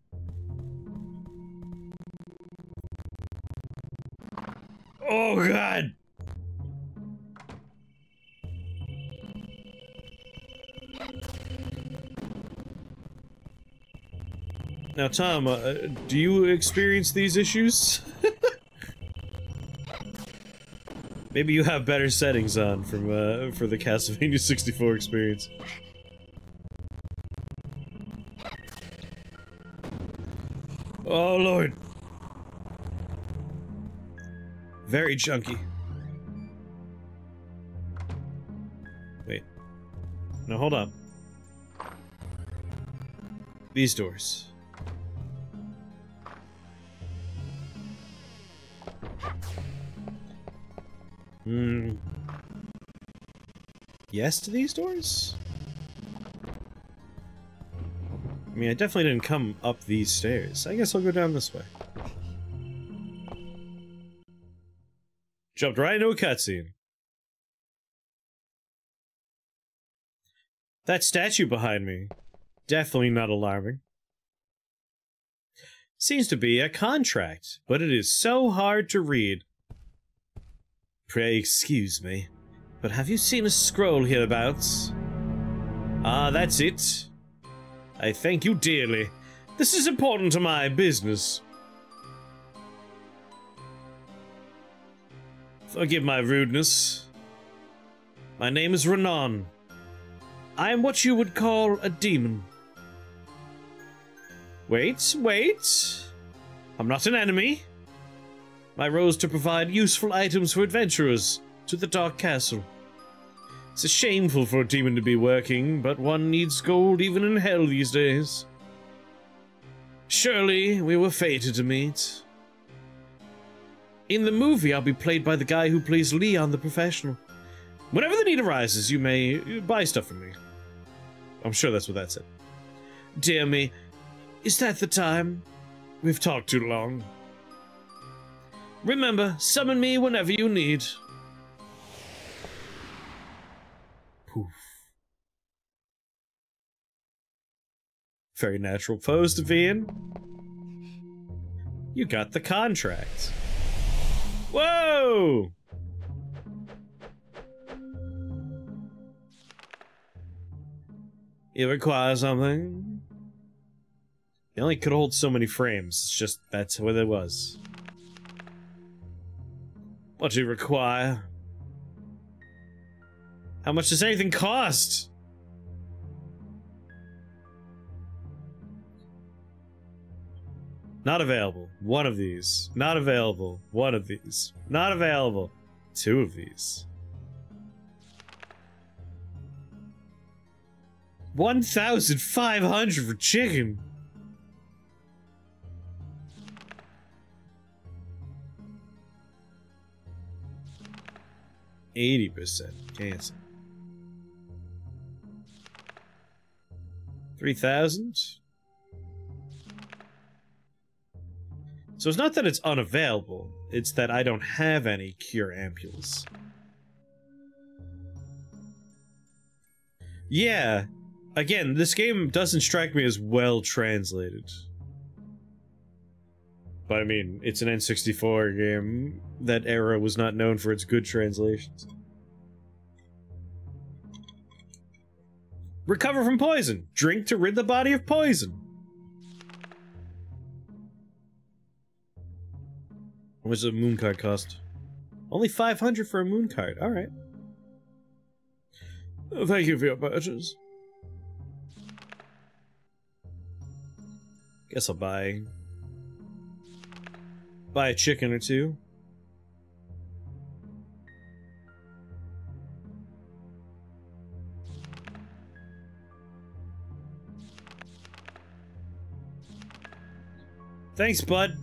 Now, Tom, uh, do you experience these issues? Maybe you have better settings on from uh, for the Castlevania 64 experience. Oh lord. Very chunky. Wait. No, hold on. These doors. Yes to these doors? I mean, I definitely didn't come up these stairs. I guess I'll go down this way. Jumped right into a cutscene. That statue behind me. Definitely not alarming. Seems to be a contract, but it is so hard to read. Pray excuse me, but have you seen a scroll hereabouts? Ah, that's it. I thank you dearly. This is important to my business. Forgive my rudeness. My name is Renon. I am what you would call a demon. Wait, wait. I'm not an enemy. My role is to provide useful items for adventurers to the Dark Castle. It's shameful for a demon to be working, but one needs gold even in hell these days. Surely we were fated to meet. In the movie, I'll be played by the guy who plays Leon the Professional. Whenever the need arises, you may buy stuff from me. I'm sure that's what that said. Dear me, is that the time? We've talked too long. Remember, summon me whenever you need. Very natural pose to be. You got the contract. Whoa! You require something? It only could hold so many frames. It's just that's what it was. What do you require? How much does anything cost? Not available. One of these. Not available. One of these. Not available. Two of these. 1,500 for chicken. Eighty percent cancel. Three thousand. So it's not that it's unavailable; it's that I don't have any cure ampules. Yeah, again, this game doesn't strike me as well translated. But I mean, it's an N64 game. That era was not known for its good translations. Recover from poison. Drink to rid the body of poison. How much does a moon card cost? Only 500 for a moon card. Alright. Oh, thank you for your purchase. Guess I'll buy buy a chicken or two. Thanks, bud.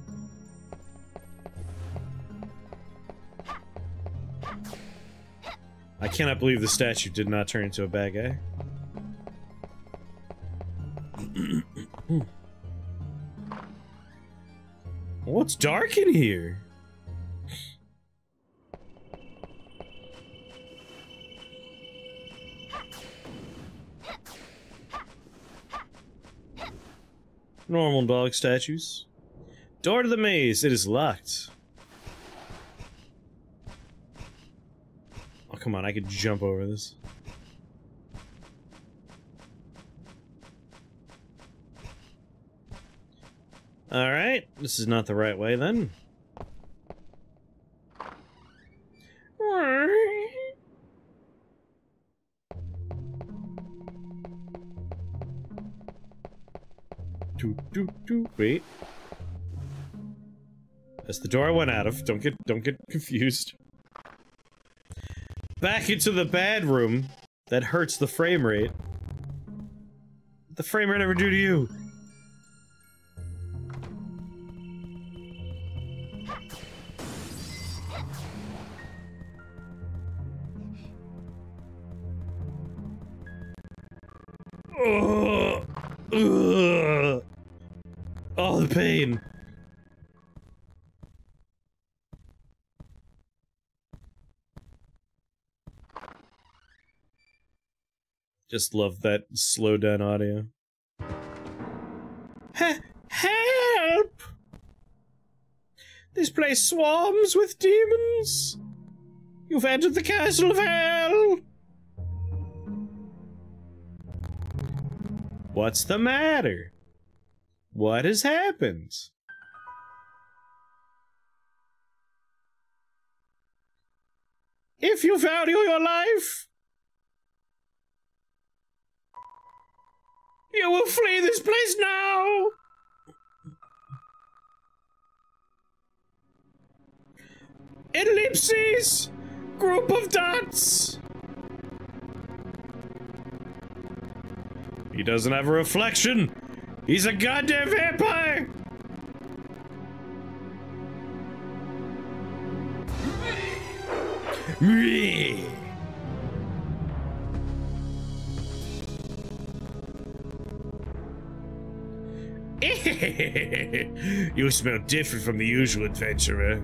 Cannot believe the statue did not turn into a bad guy. well, dark in here. Normal dog statues. Door to the maze. It is locked. Come on. I could jump over this. Alright. This is not the right way, then. Do, do, do. Wait. That's the door I went out of. Don't get don't get confused. Back into the bad room. That hurts the frame rate. The frame rate ever do to you? Just love that slow down audio. help! This place swarms with demons. You've entered the castle of hell. What's the matter? What has happened? If you value your life, you will flee this place now! Ellipses! Group of dots! He doesn't have a reflection! He's a goddamn vampire! Me. you smell different from the usual adventurer.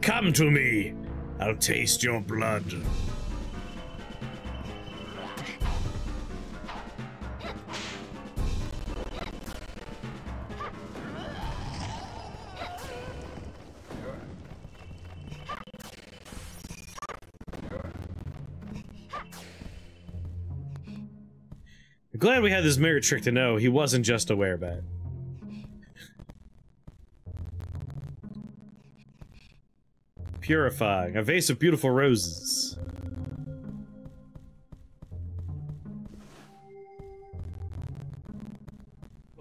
Come to me. I'll taste your blood. Glad we had this mirror trick to know he wasn't just a werebat. Purifying. A vase of beautiful roses.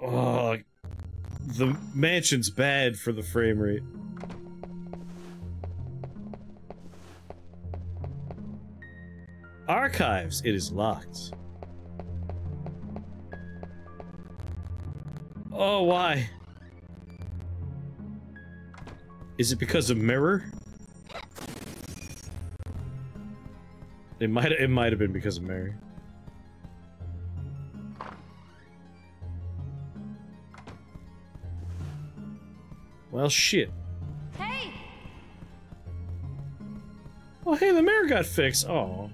Oh, the mansion's bad for the frame rate. Archives. It is locked. Oh, why? Is it because of mirror? It might it might have been because of mirror. Well, shit. Hey! Oh, hey, the mirror got fixed. Oh.